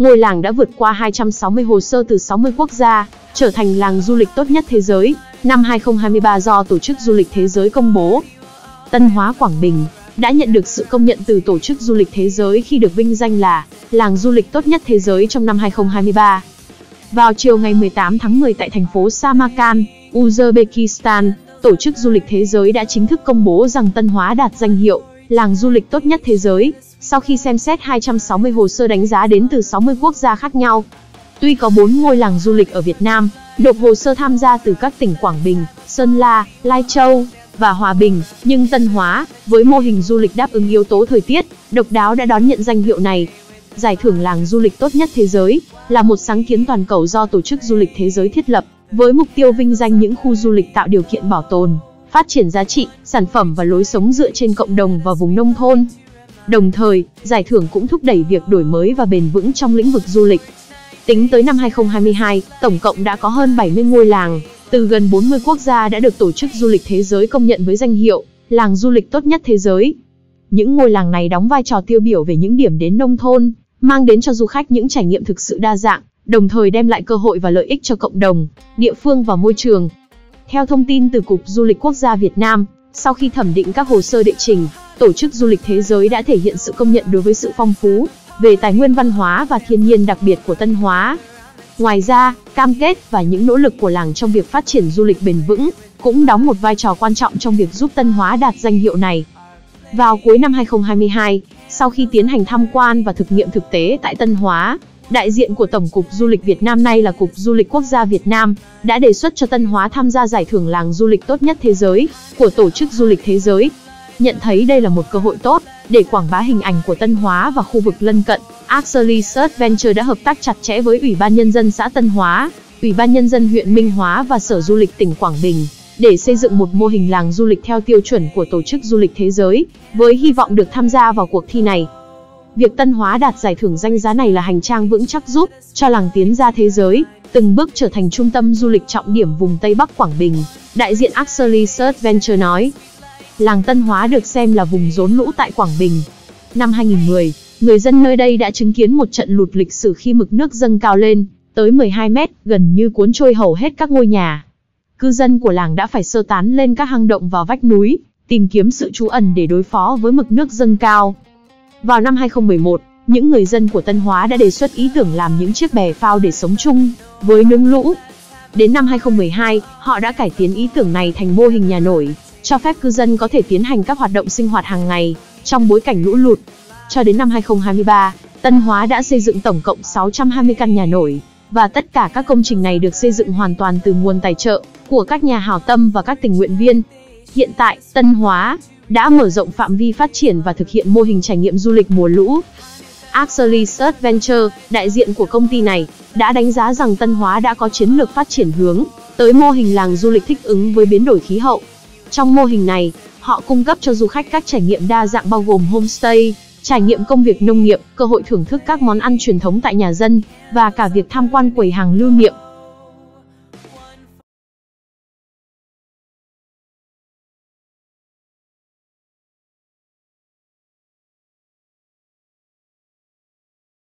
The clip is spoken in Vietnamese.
ngôi làng đã vượt qua 260 hồ sơ từ 60 quốc gia, trở thành làng du lịch tốt nhất thế giới, năm 2023 do Tổ chức Du lịch Thế giới công bố. Tân Hóa Quảng Bình đã nhận được sự công nhận từ Tổ chức Du lịch Thế giới khi được vinh danh là làng du lịch tốt nhất thế giới trong năm 2023. Vào chiều ngày 18 tháng 10 tại thành phố Samarkand, Uzbekistan, Tổ chức Du lịch Thế giới đã chính thức công bố rằng Tân Hóa đạt danh hiệu làng du lịch tốt nhất thế giới, sau khi xem xét 260 hồ sơ đánh giá đến từ 60 quốc gia khác nhau. Tuy có 4 ngôi làng du lịch ở Việt Nam, nộp hồ sơ tham gia từ các tỉnh Quảng Bình, Sơn La, Lai Châu và Hòa Bình, nhưng Tân Hóa, với mô hình du lịch đáp ứng yếu tố thời tiết, độc đáo đã đón nhận danh hiệu này. Giải thưởng làng du lịch tốt nhất thế giới là một sáng kiến toàn cầu do Tổ chức Du lịch Thế giới thiết lập, với mục tiêu vinh danh những khu du lịch tạo điều kiện bảo tồn, phát triển giá trị, sản phẩm và lối sống dựa trên cộng đồng và vùng nông thôn. Đồng thời, giải thưởng cũng thúc đẩy việc đổi mới và bền vững trong lĩnh vực du lịch. Tính tới năm 2022, tổng cộng đã có hơn 70 ngôi làng, từ gần 40 quốc gia đã được Tổ chức Du lịch Thế giới công nhận với danh hiệu làng du lịch tốt nhất thế giới. Những ngôi làng này đóng vai trò tiêu biểu về những điểm đến nông thôn, mang đến cho du khách những trải nghiệm thực sự đa dạng, đồng thời đem lại cơ hội và lợi ích cho cộng đồng, địa phương và môi trường. Theo thông tin từ Cục Du lịch Quốc gia Việt Nam, sau khi thẩm định các hồ sơ đệ trình, Tổ chức Du lịch Thế giới đã thể hiện sự công nhận đối với sự phong phú về tài nguyên văn hóa và thiên nhiên đặc biệt của Tân Hóa. Ngoài ra, cam kết và những nỗ lực của làng trong việc phát triển du lịch bền vững cũng đóng một vai trò quan trọng trong việc giúp Tân Hóa đạt danh hiệu này. Vào cuối năm 2022, sau khi tiến hành tham quan và thực nghiệm thực tế tại Tân Hóa, đại diện của Tổng cục Du lịch Việt Nam nay là Cục Du lịch Quốc gia Việt Nam đã đề xuất cho Tân Hóa tham gia giải thưởng làng du lịch tốt nhất thế giới của Tổ chức Du lịch Thế giới. Nhận thấy đây là một cơ hội tốt để quảng bá hình ảnh của Tân Hóa và khu vực lân cận, Axley Search Venture đã hợp tác chặt chẽ với Ủy ban Nhân dân xã Tân Hóa, Ủy ban Nhân dân huyện Minh Hóa và Sở Du lịch tỉnh Quảng Bình để xây dựng một mô hình làng du lịch theo tiêu chuẩn của Tổ chức Du lịch Thế giới, với hy vọng được tham gia vào cuộc thi này. Việc Tân Hóa đạt giải thưởng danh giá này là hành trang vững chắc giúp cho làng tiến ra thế giới, từng bước trở thành trung tâm du lịch trọng điểm vùng Tây Bắc Quảng Bình. Đại diện Axley Search Venture nói, làng Tân Hóa được xem là vùng rốn lũ tại Quảng Bình. Năm 2010, người dân nơi đây đã chứng kiến một trận lụt lịch sử khi mực nước dâng cao lên, tới 12 mét, gần như cuốn trôi hầu hết các ngôi nhà. Cư dân của làng đã phải sơ tán lên các hang động vào vách núi, tìm kiếm sự trú ẩn để đối phó với mực nước dâng cao. Vào năm 2011, những người dân của Tân Hóa đã đề xuất ý tưởng làm những chiếc bè phao để sống chung với nước lũ. Đến năm 2012, họ đã cải tiến ý tưởng này thành mô hình nhà nổi, cho phép cư dân có thể tiến hành các hoạt động sinh hoạt hàng ngày trong bối cảnh lũ lụt. Cho đến năm 2023, Tân Hóa đã xây dựng tổng cộng 620 căn nhà nổi, và tất cả các công trình này được xây dựng hoàn toàn từ nguồn tài trợ của các nhà hảo tâm và các tình nguyện viên. Hiện tại, Tân Hóa đã mở rộng phạm vi phát triển và thực hiện mô hình trải nghiệm du lịch mùa lũ. Axley Search Venture, đại diện của công ty này, đã đánh giá rằng Tân Hóa đã có chiến lược phát triển hướng tới mô hình làng du lịch thích ứng với biến đổi khí hậu. Trong mô hình này, họ cung cấp cho du khách các trải nghiệm đa dạng bao gồm homestay, trải nghiệm công việc nông nghiệp, cơ hội thưởng thức các món ăn truyền thống tại nhà dân, và cả việc tham quan quầy hàng lưu niệm.